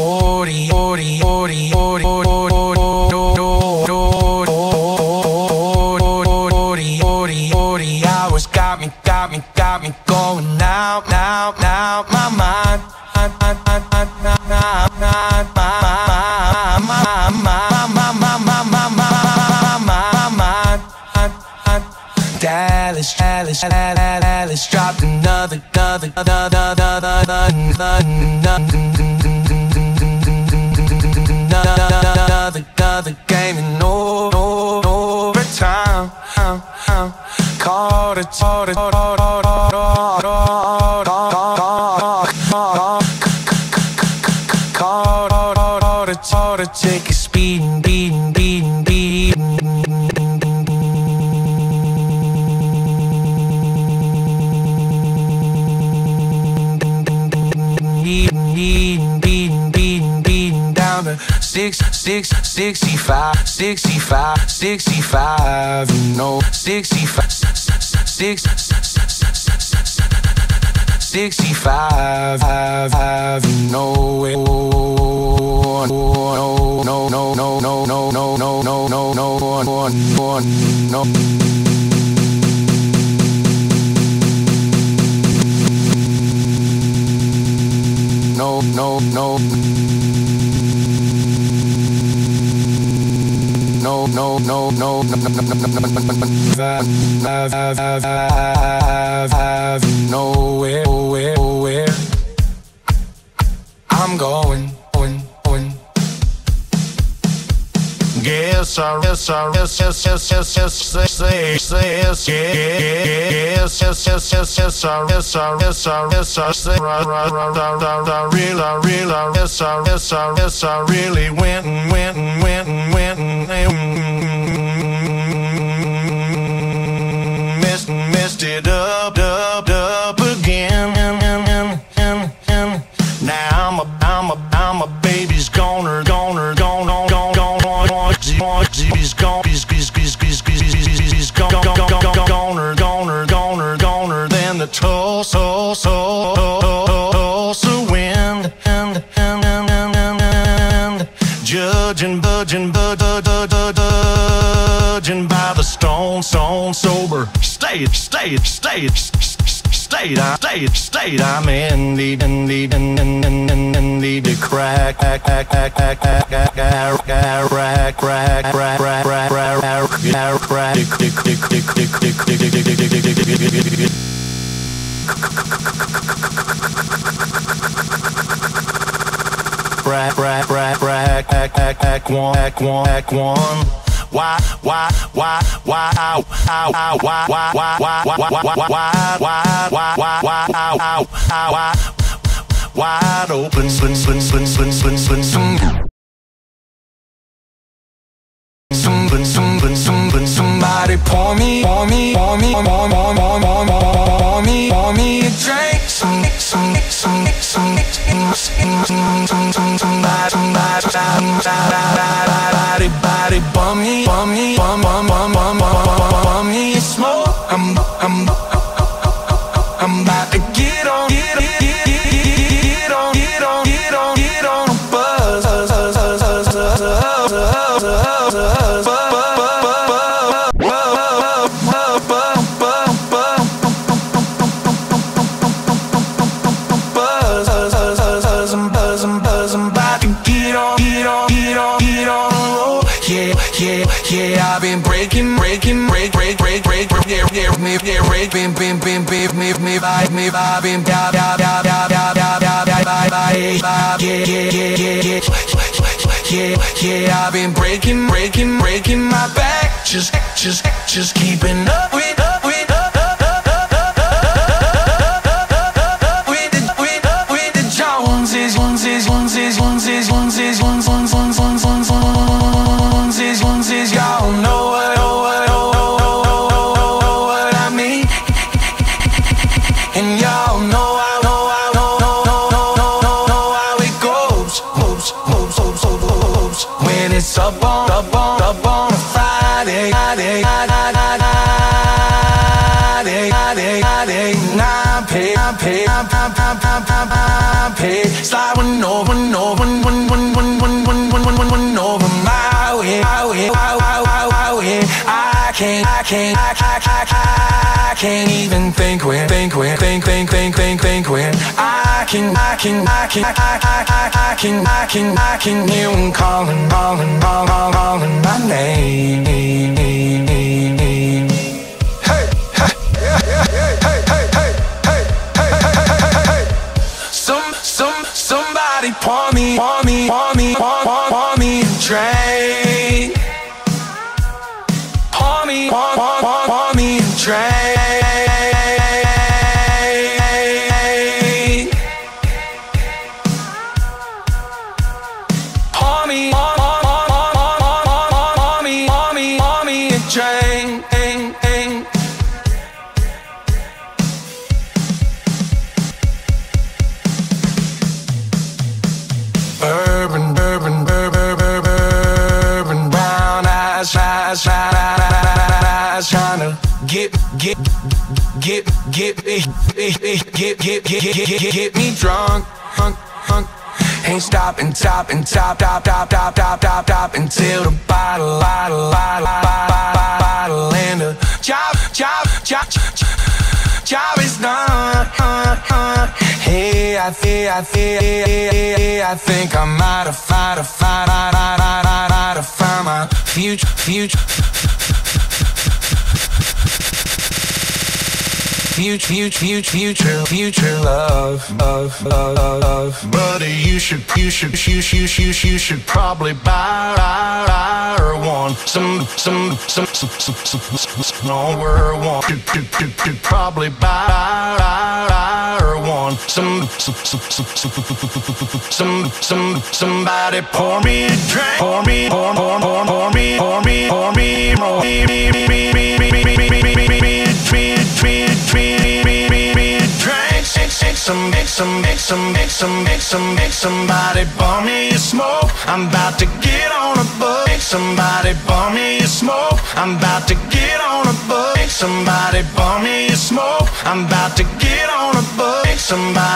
40, 40, 40, 40, 40, 40, 40 hours got me, got me, got me going out, now, now, my mind. Dallas, Dallas, Dallas, Dallas dropped another, another, another, another, another, another, another another, another game in overtime. Caught it, caught it, caught it, caught it, caught it, caught it. Six, six, sixty-five, sixty-five, sixty-five, no, sixty-five, six, sixty-five, five, no, no, no, no, no, no, no, no, no, no, no, no, no, no, no. no, no, no. No, no, no, no, nowhere, nowhere, nowhere. I'm going, going, going. Guess I, guess I, guess, yes, yes, yes, yes, say, say, say, yes, yes, yes, yes, yes, yes, I, yes, I, yes, I, yes, I, say, ra, ra, ra, ra, ra, ra, real, real, yes, I, yes, I, yes, I really went and went and messed, messed it up, up, state, I state, state, I'm in the, in the, in, in, in, in, in the, the crack, crack, crack, crack, crack, crack, crack, crack, crack, crack, crack, crack, crack, crack, crack, crack, crack, crack, crack, one, crack, one, crack, one. Why, why, why, why, ow, ow, ow, why, why, why, why, why, why, why, why, why, why, why, why, ow, ow, ow, why, wide open, swing, swing, swing, swing, swing, swing, swing. Somebody, somebody, somebody, somebody pour me, pour me, pour me, pour me, pour me, pour me, pour me, pour me a drink. Some, some, some, some, somebody, somebody, somebody, body, bum me, bum me, bum, bum, bum, bum, bum, me a smoke. I'm, I'm, I'm about to get on, get on, get on, buzz. Yeah, yeah. I've been breaking, breaking, break, break, break, break, break, yeah, yeah, me, yeah, break, bim, bim, bim, bim, me, me, vibe, me, vibe, bim, da, da, da, da, da, da, da, da, bye, bye, yeah, yeah, yeah, yeah, yeah. Yeah, yeah, I've been breaking, breaking, breaking my back. Just, just, just keeping up with, up with, up, head. Slide one over, one over, one, one, one, one, one, one, one, one, one, one over my way. my way, I, I, I, I way. I can't, I can't, I, I, I, I, I can't even think when, think when, think, think, think, think, think when. I can, I can, I can, I, I, I, I can, I can, I can hear him calling, calling, calling, calling my name. Everybody me, pour me, pour me, pour me and drink. Pour me, pour paw, pour me and drink. get me, get, me drunk, drunk, drunk. Ain't stopping, stopping, top, top, top, top, top, top, top until the bottle, bottle, bottle, bottle, bottle, and the job, job, job, job is done. Hey, I think, I think, I think I'm out of, out of, out of, out of, out of, out of my future, future. Future, future, future, future, future love, love, love, love. Buddy, you should, you should, you should, you should, you should probably buy, buy, buy her one. Some, some, some, some, some, some, some, some no, her one. Should, should, should, should probably buy, buy, buy her one. Some, some, some, some, some, some, some, somebody pour me a drink. Pour me, pour, pour, pour, pour me, pour me, pour me, more. Me, me, me, me, me, me, me, me, me, me, me, me, me, me, bitch make some, make some, make some, make some, make some, make somebody bum me a smoke. I'm about to get on a bus. Make somebody bum me a smoke. I'm about to get on a bus. Make somebody bum me a smoke. I'm about to get on a bus. Make somebody,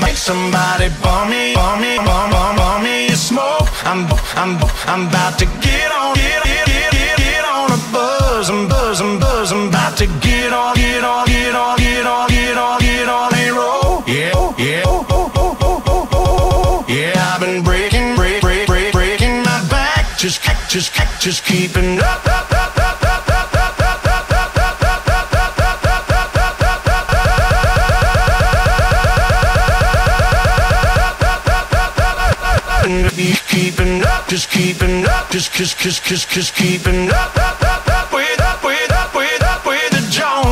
make somebody bum me, bum me, bum, bum, bum me a smoke. I'm, I'm, I'm about to get on, get, get, get, get on a buzz. I'm buzz, I'm buzz, I'm about to to get on, get on, get on, get on, get on, get on a roll. Yeah, yeah, oh, oh, oh, oh, oh, oh, oh. Yeah, I've been breaking, break, break, break, breaking my back. Just, just, just keeping up, up, up, up, up, up. keeping up, just keeping up, just kiss, kiss, kiss, kiss, keeping up.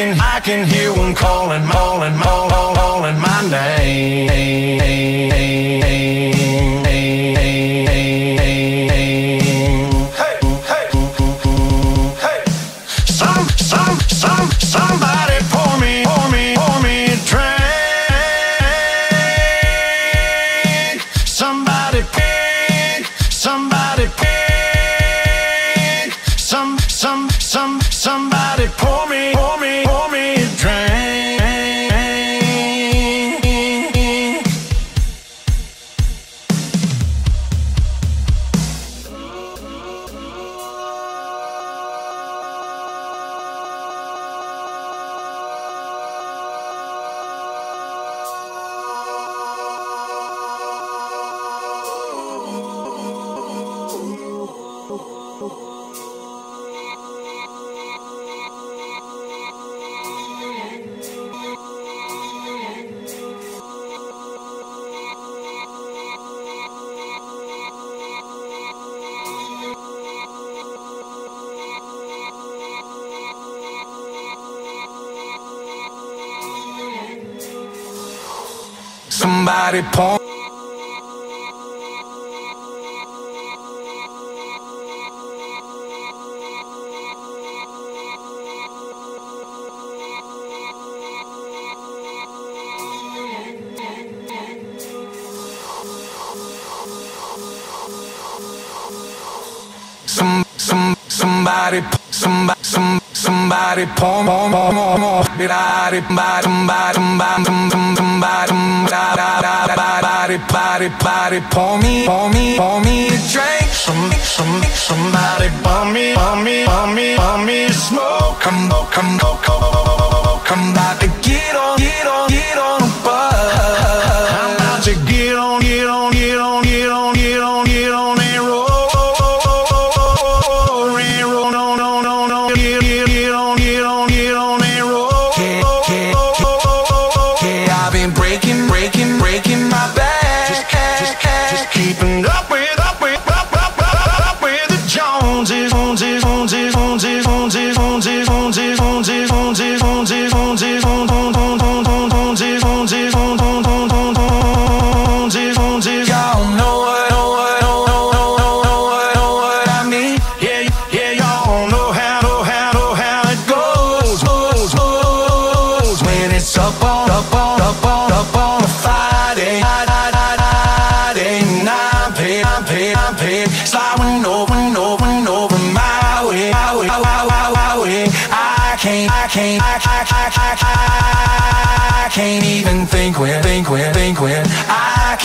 can, I can, hear one calling, calling, calling, calling my name. Somebody pour me, pour me, pour me a drink. somebody point. Some, some, somebody, somebody, some, somebody, pom, pom, pom, pom, pom, somebody, somebody, somebody, somebody, somebody somebody, somebody, body, body, pour me, pour me, pour me a drink. Some, some, somebody, bum me, bum me, bum me, bum me a smoke. Come, come, come, come, come, come, come, come, come, come, come, come, come, come, come,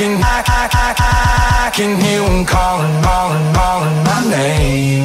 can, I, I, I, I can hear them calling, calling, calling my name.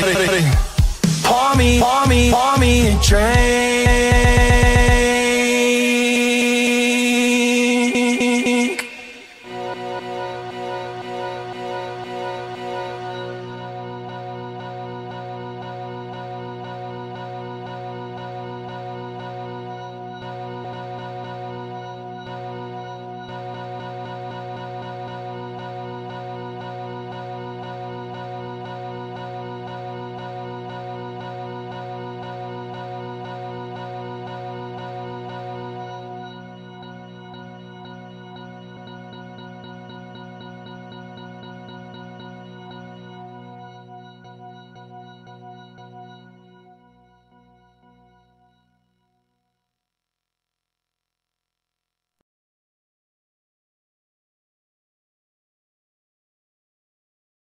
3, 3, 3.